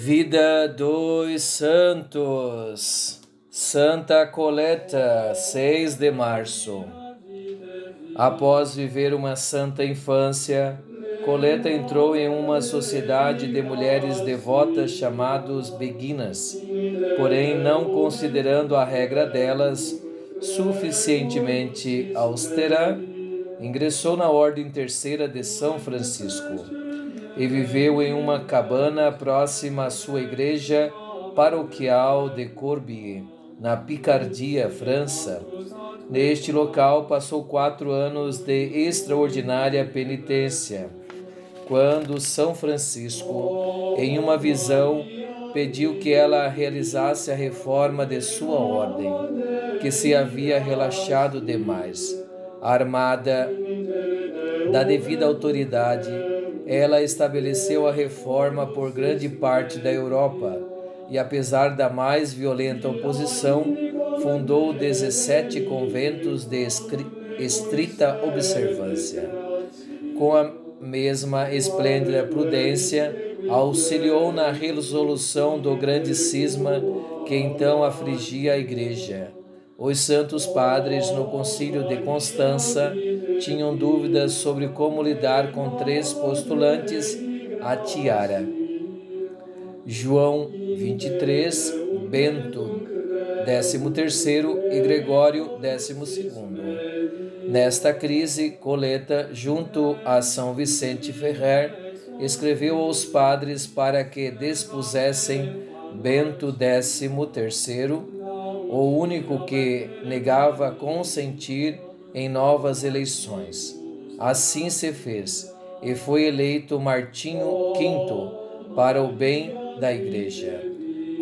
Vida dos Santos, Santa Coleta, 6 de março. Após viver uma santa infância, Coleta entrou em uma sociedade de mulheres devotas chamadas beguinas, porém não considerando a regra delas suficientemente austera, ingressou na Ordem Terceira de São Francisco e viveu em uma cabana próxima à sua igreja paroquial de Corbier, na Picardia, França. Neste local passou quatro anos de extraordinária penitência, quando São Francisco, em uma visão, pediu que ela realizasse a reforma de sua ordem, que se havia relaxado demais. Armada da devida autoridade, ela estabeleceu a reforma por grande parte da Europa e, apesar da mais violenta oposição, fundou 17 conventos de estrita observância. Com a mesma esplêndida prudência, auxiliou na resolução do grande cisma que então afligia a Igreja. Os santos padres, no concílio de Constança, tinham dúvidas sobre como lidar com três postulantes à tiara. João 23, Bento 13 e Gregório 12. Nesta crise, Coleta, junto a São Vicente Ferrer, escreveu aos padres para que dispusessem Bento XIII, o único que negava consentir em novas eleições. Assim se fez, e foi eleito Martinho V para o bem da Igreja.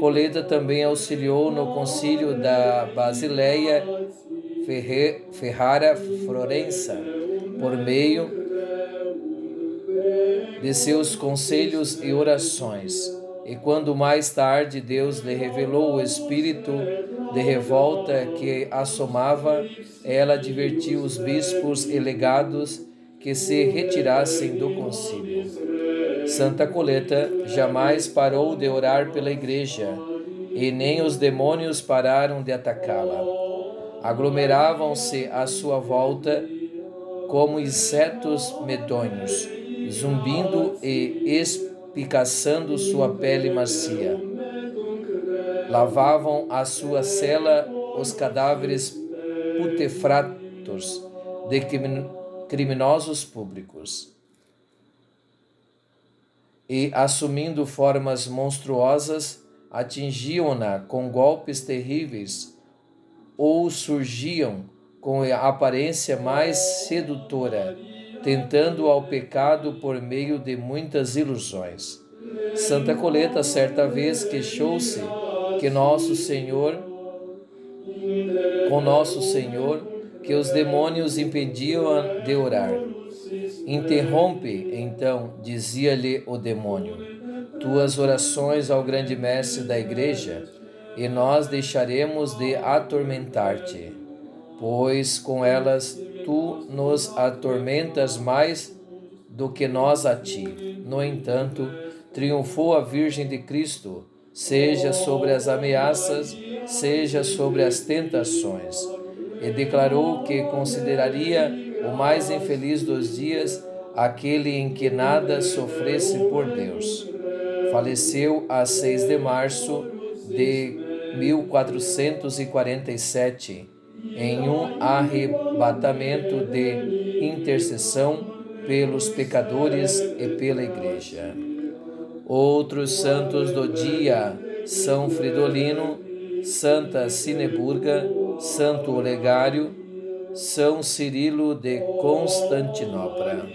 Coleta também auxiliou no concílio da Basileia Ferrara Florença, por meio de seus conselhos e orações. E quando mais tarde Deus lhe revelou o espírito de revolta que assomava, ela advertiu os bispos e legados que se retirassem do concílio. Santa Coleta jamais parou de orar pela igreja, e nem os demônios pararam de atacá-la. Aglomeravam-se à sua volta como insetos medonhos, zumbindo e espicaçando sua pele macia lavavam a sua cela os cadáveres putefratos de criminosos públicos. E, assumindo formas monstruosas, atingiam-na com golpes terríveis ou surgiam com a aparência mais sedutora, tentando ao pecado por meio de muitas ilusões. Santa Coleta certa vez queixou-se que nosso Senhor, com nosso Senhor, que os demônios impediam de orar. Interrompe, então, dizia-lhe o demônio, tuas orações ao grande mestre da igreja, e nós deixaremos de atormentar-te, pois com elas tu nos atormentas mais do que nós a ti. No entanto, triunfou a Virgem de Cristo seja sobre as ameaças, seja sobre as tentações. E declarou que consideraria o mais infeliz dos dias aquele em que nada sofresse por Deus. Faleceu a 6 de março de 1447, em um arrebatamento de intercessão pelos pecadores e pela Igreja. Outros santos do dia: São Fridolino, Santa Sineburga, Santo Olegário, São Cirilo de Constantinopla.